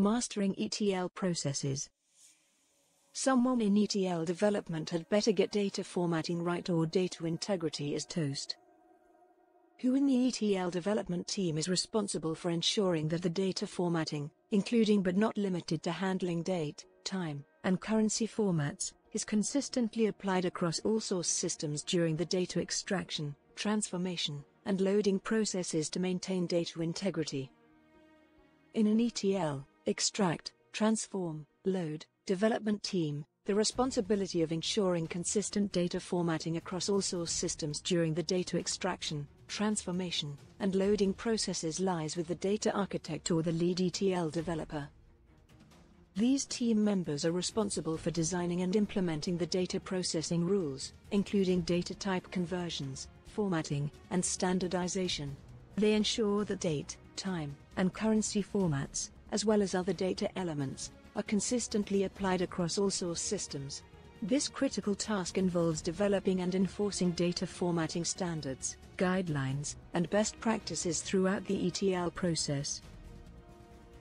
Mastering ETL processes. Someone in ETL development had better get data formatting right or data integrity is toast. Who in the ETL development team is responsible for ensuring that the data formatting, including but not limited to handling date, time, and currency formats, is consistently applied across all source systems during the data extraction, transformation, and loading processes to maintain data integrity. In an ETL, extract, transform, load, development team, the responsibility of ensuring consistent data formatting across all source systems during the data extraction, transformation, and loading processes lies with the data architect or the lead ETL developer. These team members are responsible for designing and implementing the data processing rules, including data type conversions, formatting, and standardization. They ensure that date, time, and currency formats, as well as other data elements, are consistently applied across all source systems. This critical task involves developing and enforcing data formatting standards, guidelines, and best practices throughout the ETL process.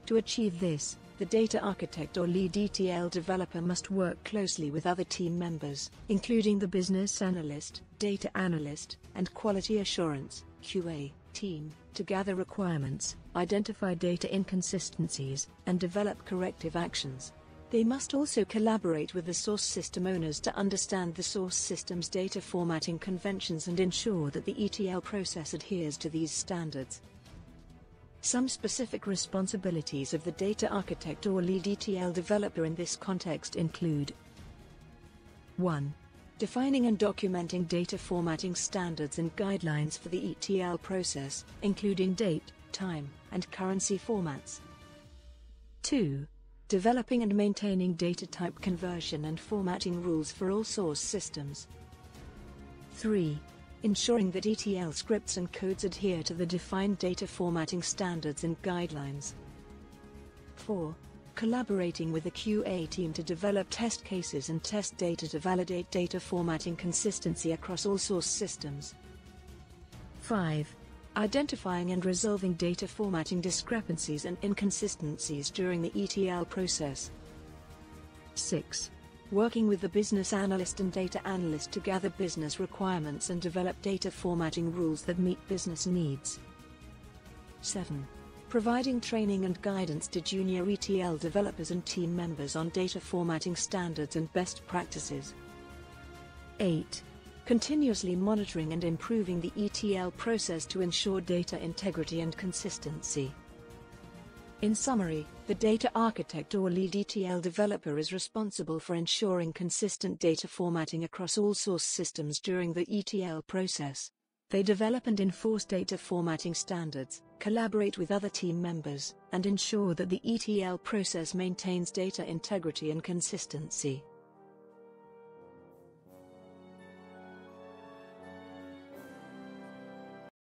To achieve this, the data architect or lead ETL developer must work closely with other team members, including the business analyst, data analyst, and quality assurance QA team, to gather requirements, identify data inconsistencies, and develop corrective actions. They must also collaborate with the source system owners to understand the source system's data formatting conventions and ensure that the ETL process adheres to these standards. Some specific responsibilities of the data architect or lead ETL developer in this context include 1 defining and documenting data formatting standards and guidelines for the ETL process, including date, time, and currency formats. 2. Developing and maintaining data type conversion and formatting rules for all source systems. 3. Ensuring that ETL scripts and codes adhere to the defined data formatting standards and guidelines. 4 collaborating with the QA team to develop test cases and test data to validate data formatting consistency across all source systems. 5. Identifying and resolving data formatting discrepancies and inconsistencies during the ETL process. 6. Working with the business analyst and data analyst to gather business requirements and develop data formatting rules that meet business needs. 7 providing training and guidance to junior ETL developers and team members on data formatting standards and best practices. 8. Continuously monitoring and improving the ETL process to ensure data integrity and consistency. In summary, the data architect or lead ETL developer is responsible for ensuring consistent data formatting across all source systems during the ETL process. They develop and enforce data formatting standards, collaborate with other team members, and ensure that the ETL process maintains data integrity and consistency.